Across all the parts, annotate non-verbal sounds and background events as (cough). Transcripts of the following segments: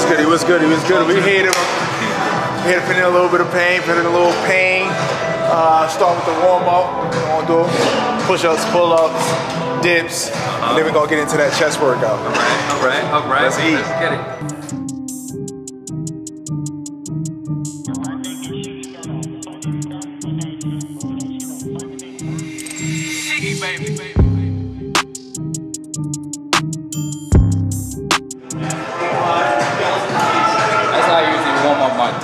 was good. He was good. He was good. We hit him. We hit him in a little bit of pain. Put in a little pain. Uh, start with the warm up. We're gonna do push-ups, pull-ups, dips, and then we're gonna get into that chest workout. All right, all right, all right. Let's eat. Let's get it.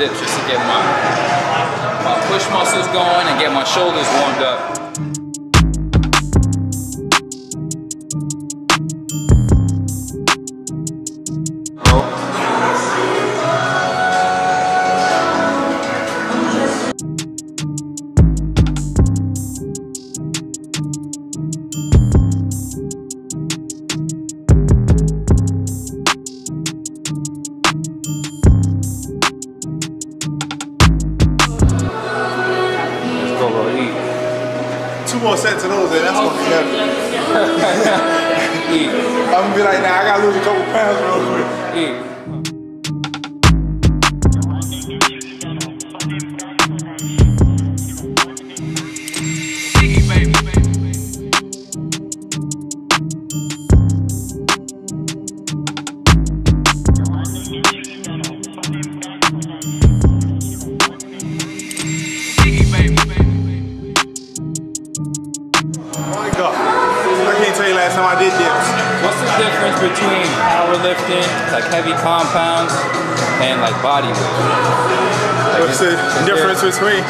Dips, just to get my my push muscles going and get my shoulders warmed up. Sets of those, and that's gonna be heavy. (laughs) (laughs) I'm gonna be like, nah, I gotta lose a couple pounds real quick. Eat. Last time I did dips. What's the difference between powerlifting, like heavy compounds, and like body weight? Like, What's the difference there- between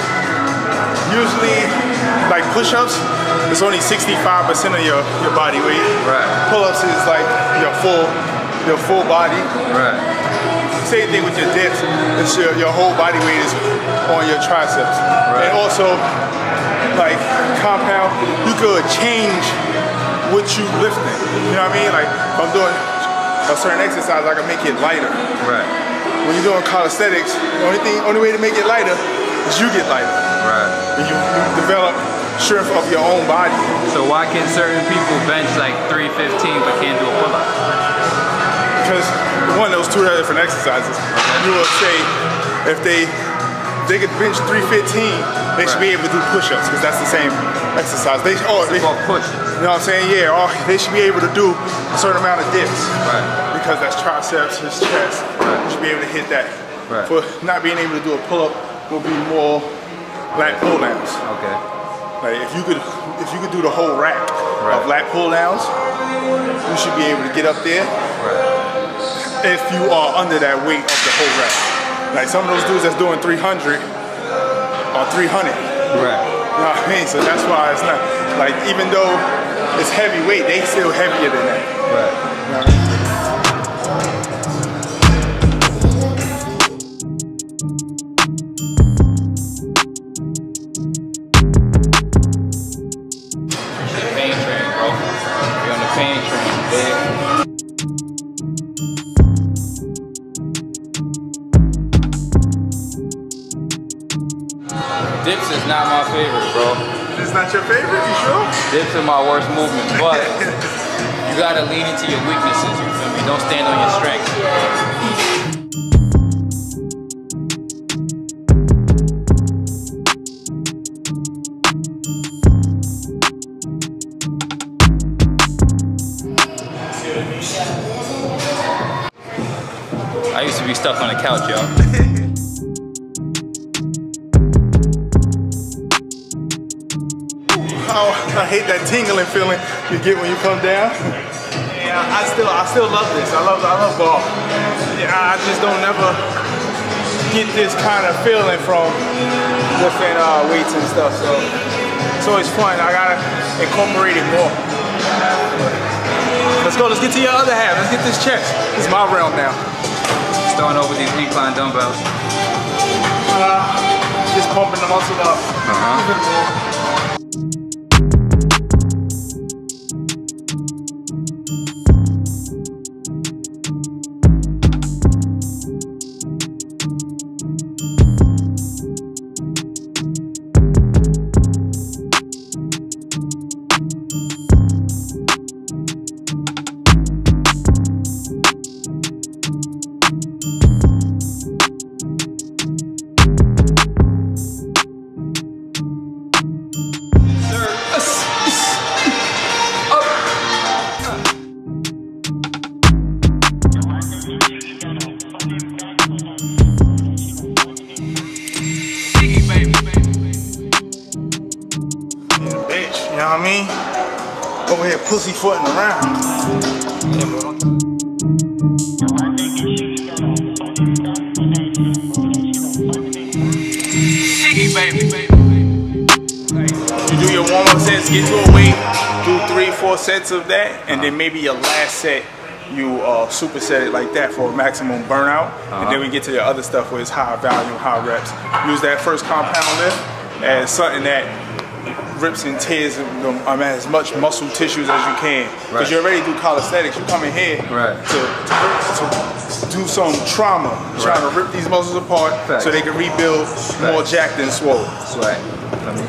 usually like push-ups? It's only 65% of your, your body weight. Right. Pull-ups is like your full your full body. Right. Same thing with your dips. It's your, your whole body weight is on your triceps. Right. And also, like compound, you could change what you lifting. You know what I mean? Like if I'm doing a certain exercise, I can make it lighter. Right. When you're doing calisthenics, the only thing, only way to make it lighter is you get lighter. Right. And you, you develop strength of your own body. So why can certain people bench like 315 but can't do a pull-up? Because one, those two are different exercises. You will say if they they could bench 315, they should be able to do push-ups because that's the same exercise. They oh, or they, Well, push. You know what I'm saying? Yeah, or they should be able to do a certain amount of dips. Right. Because that's triceps, his chest. Right. You should be able to hit that. Right. For not being able to do a pull-up will be more lat pull downs. Okay. Like if you could if you could do the whole rack Right. of lat pull downs, you should be able to get up there Right. if you are under that weight of the whole rack. Like some of those dudes that's doing 300 or 300. Right. You know what I mean? So that's why it's not like even though it's heavyweight. they still heavier than that. Right. Dips are my worst movement, but you gotta lean into your weaknesses, you feel me? Don't stand on your strengths. I used to be stuck on the couch, yo. (laughs) Oh, I hate that tingling feeling you get when you come down. Yeah, I still, I still love this. I love, I love golf. Yeah, I just don't never get this kind of feeling from lifting uh, weights and stuff. So it's always fun. I gotta incorporate it more. Let's go. Let's get to your other half. Let's get this chest. It's my realm now. Starting over these incline dumbbells. Just pumping the muscle up. (laughs) Uh-huh. over here pussyfooting around. You do your warm-up sets, get to a weight, do three, four sets of that, and then maybe your last set you uh, superset it like that for maximum burnout, and then we get to the other stuff where it's high value, high reps. Use that first compound lift as something that rips and tears I mean, as much muscle tissues as you can. Because Right. you already do calisthenics, you come in here Right. to, to, to do some trauma, trying to rip these muscles apart so they can rebuild more jacked and swole. Swag. Let me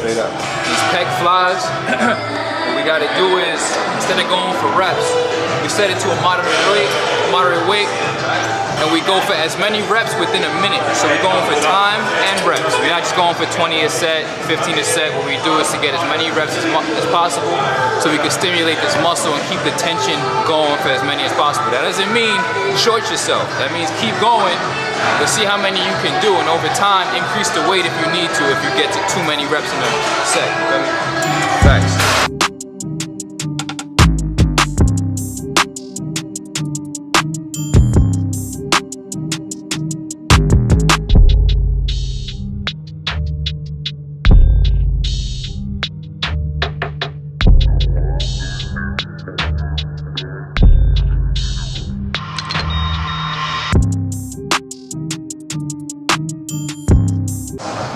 straight up. These pec flies, (clears throat) what we gotta do is, instead of going for reps, we set it to a moderate weight, moderate weight, and we go for as many reps within a minute. So we're going for time and reps. We're not just going for 20 a set, 15 a set. What we do is to get as many reps as, as possible so we can stimulate this muscle and keep the tension going for as many as possible. That doesn't mean short yourself. That means keep going, but see how many you can do, and over time, increase the weight if you need to, if you get to too many reps in a set. Facts.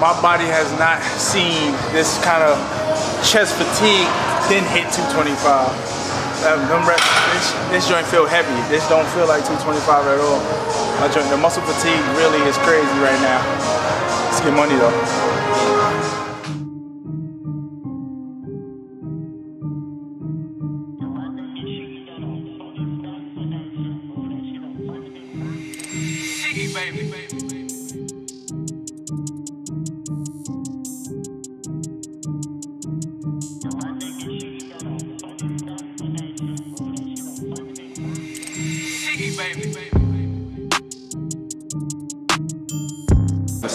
My body has not seen this kind of chest fatigue, then hit 225. Um, them this, this joint feel heavy. This don't feel like 225 at all. Joint, the muscle fatigue really is crazy right now. Let's get money though.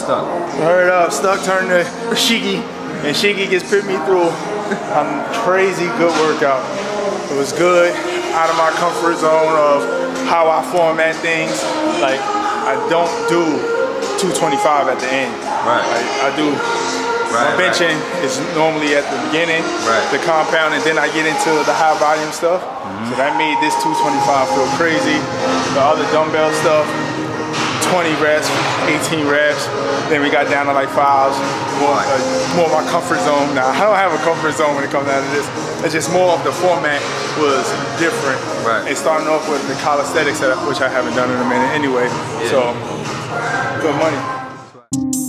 Stuck. Hurry up, stuck turn to Sheikhy, and Sheikhy gets put me through a crazy good workout. It was good, out of my comfort zone of how I format things. Like, I don't do 225 at the end. Right. I, I do. Right, my benching is normally at the beginning, Right. the compound, and then I get into the high volume stuff. Mm. So that made this 225 feel crazy. The other dumbbell stuff, 20 reps, 18 reps. Then we got down to like fives, more, uh, more my comfort zone. Now, I don't have a comfort zone when it comes down to this. It's just more of the format was different. Right. And starting off with the calisthenics, which I haven't done in a minute anyway. So, good money.